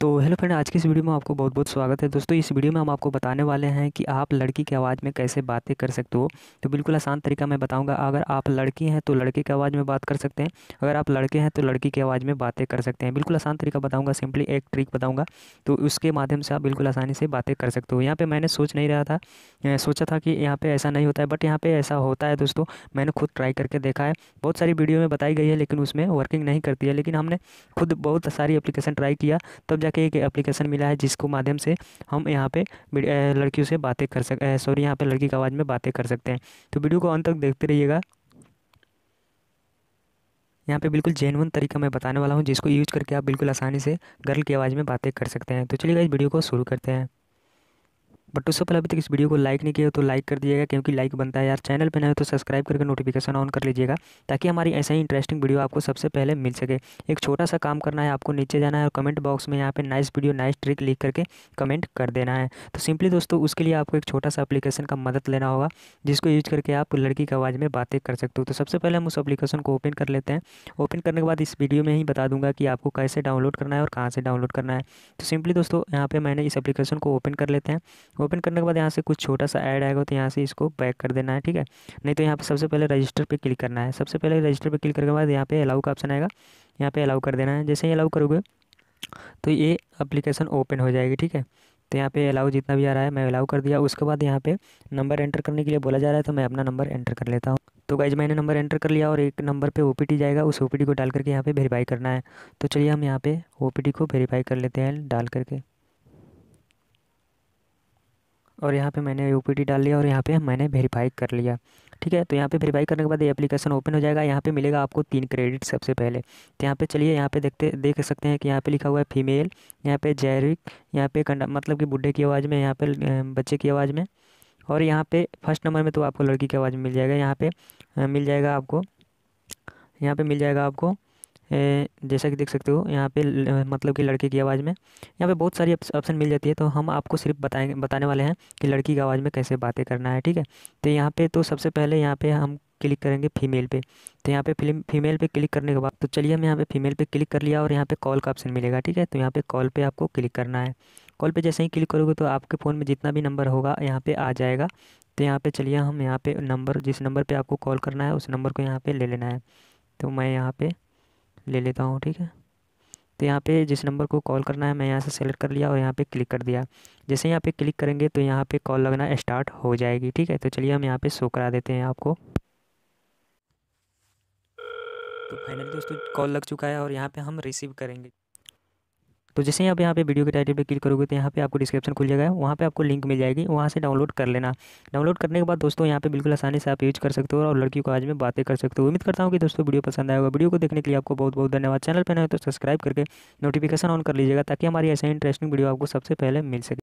तो hello friend, आज की इस वीडियो में आपको बहुत बहुत स्वागत है। दोस्तों, इस वीडियो में हम आपको बताने वाले हैं कि आप लड़की की आवाज़ में कैसे बातें कर सकते हो। तो बिल्कुल आसान तरीका मैं बताऊँगा, अगर आप लड़की हैं तो लड़के की आवाज़ में बात कर सकते हैं, अगर आप लड़के हैं तो लड़की की आवाज़ में बातें कर सकते हैं। बिल्कुल आसान तरीका बताऊँगा, सिंपली एक ट्रिक बताऊँगा तो उसके माध्यम से आप बिल्कुल आसानी से बातें कर सकते हो। यहाँ पर मैंने सोच नहीं रहा था सोचा था कि यहाँ पर ऐसा नहीं होता है, बट यहाँ पर ऐसा होता है दोस्तों। मैंने खुद ट्राई करके देखा है, बहुत सारी वीडियो में बताई गई है, लेकिन उसमें वर्किंग नहीं करती है। लेकिन हमने खुद बहुत सारी एप्लीकेशन ट्राई किया, तब जाके एक एप्लीकेशन मिला है, जिसको माध्यम से हम यहाँ पे लड़कियों से बातें कर सक सॉरी यहाँ पे लड़की की आवाज़ में बातें कर सकते हैं। तो वीडियो को अंत तक देखते रहिएगा। यहाँ पे बिल्कुल जेनवन तरीका मैं बताने वाला हूँ, जिसको यूज़ करके आप बिल्कुल आसानी से गर्ल की आवाज़ में बातें कर सकते हैं। तो चलिएगा इस वीडियो को शुरू करते हैं। बट उससे पहले अभी तक इस वीडियो को लाइक नहीं किया तो लाइक कर दीजिएगा, क्योंकि लाइक बनता है यार चैनल पर नए तो सब्सक्राइब करके नोटिफिकेशन ऑन कर लीजिएगा, ताकि हमारी ऐसा ही इंटरेस्टिंग वीडियो आपको सबसे पहले मिल सके। एक छोटा सा काम करना है, आपको नीचे जाना है और कमेंट बॉक्स में यहाँ पे नाइस वीडियो नाइस ट्रिक लिख करके कमेंट कर देना है। तो सिंपली दोस्तों, उसके लिए आपको एक छोटा सा अपलीकेशन का मदद लेना होगा, जिसको यूज़ करके आप लड़की की आवाज़ में बातें कर सकते हो। तो सबसे पहले हम उस अपलीकेशन को ओपन कर लेते हैं। ओपन करने के बाद इस वीडियो में ही बता दूँगा कि आपको कैसे डाउनलोड करना है और कहाँ से डाउनलोड करना है। तो सिंपली दोस्तों, यहाँ पे मैंने इस एप्लीकेशन को ओपन कर लेते हैं। ओपन करने के बाद यहाँ से कुछ छोटा सा ऐड आएगा तो यहाँ से इसको बैक कर देना है, ठीक है? नहीं तो यहाँ पर सबसे पहले रजिस्टर पर क्लिक करना है। सबसे पहले रजिस्टर पर क्लिक करने के बाद यहाँ पे अलाउ का ऑप्शन आएगा। यहाँ पे अलाउ कर देना है। जैसे ही अलाउ करोगे तो ये अप्लीकेशन ओपन हो जाएगी, ठीक है? तो यहाँ पे अलाउ जितना भी आ रहा है, मैं अलाउ कर दिया। उसके बाद यहाँ पे नंबर एंटर करने के लिए बोला जा रहा है तो मैं अपना नंबर एंटर कर लेता हूँ। तो गाइज़ मैंने नंबर एंटर कर लिया और एक नंबर पे ओ जाएगा। उस ओ को डाल करके यहाँ पे वेरीफाई करना है। तो चलिए हम यहाँ पे ओ को वेरीफाई कर लेते हैं, डाल करके। और यहाँ पे मैंने ओ डाल लिया और यहाँ पे मैंने वेरीफाई कर लिया ठीक है तो यहाँ पे वेरीफाई करने के बाद ये एप्लीकेशन ओपन हो जाएगा यहाँ पे मिलेगा आपको तीन क्रेडिट सबसे पहले तो यहाँ पे चलिए यहाँ पे देखते देख सकते हैं कि यहाँ पे लिखा हुआ है फीमेल यहाँ पे जैरिक यहाँ पे कंडा मतलब कि बुढ़े की आवाज़ में यहाँ पे बच्चे की आवाज़ में और यहाँ पे फ़र्स्ट नंबर में तो आपको लड़की की आवाज़ में मिल जाएगा यहाँ पे मिल जाएगा आपको यहाँ पे मिल जाएगा आपको जैसा कि देख सकते हो यहाँ पे मतलब कि लड़के की आवाज़ में यहाँ पे बहुत सारी ऑप्शन मिल जाती है तो हम आपको सिर्फ़ बताएँगे बताने वाले हैं कि लड़की की आवाज़ में कैसे बातें करना है ठीक है तो यहाँ पे तो सबसे पहले यहाँ पे हम क्लिक करेंगे फीमेल पे तो यहाँ पे फ़िल्म फीमेल पे क्लिक करने के बाद तो चलिए हम यहाँ पे फीमेल पे क्लिक कर लिया और यहाँ पे कॉल का ऑप्शन मिलेगा ठीक है तो यहाँ पे कॉल पे आपको क्लिक करना है कॉल पे जैसे ही क्लिक करोगे तो आपके फ़ोन में जितना भी नंबर होगा यहाँ पे आ जाएगा तो यहाँ पे चलिए हम यहाँ पे नंबर जिस नंबर पे आपको कॉल करना है उस नंबर को यहाँ पे ले लेना है तो मैं यहाँ पे ले लेता हूँ, ठीक है? तो यहाँ पे जिस नंबर को कॉल करना है, मैं यहाँ से सेलेक्ट कर लिया और यहाँ पे क्लिक कर दिया। जैसे यहाँ पे क्लिक करेंगे तो यहाँ पे कॉल लगना स्टार्ट हो जाएगी, ठीक है? तो चलिए हम यहाँ पे शो करा देते हैं आपको। तो फाइनली दोस्तों, कॉल लग चुका है और यहाँ पे हम रिसीव करेंगे। तो जैसे ही आप यहाँ पे वीडियो के टाइटल पे क्लिक करोगे तो यहाँ पे आपको डिस्क्रिप्शन खुल जाएगा। वहाँ पे आपको लिंक मिल जाएगी। वहाँ से डाउनलोड कर लेना। डाउनलोड करने के बाद दोस्तों यहाँ पे बिल्कुल आसानी से आप यूज़ कर सकते हो और लड़की को आज में बातें कर सकते हो। उम्मीद करता हूँ कि दोस्तों वीडियो पसंद आएगा वीडियो को देखने के लिए आपको बहुत बहुत धन्यवाद। चैनल पर नए तो सब्सक्राइब करके नोटिफिकेशन ऑन कर लीजिएगा ताकि हमारी ऐसे इंटरेस्टिंग वीडियो आपको सबसे पहले मिल सके।